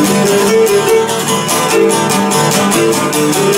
Thank you.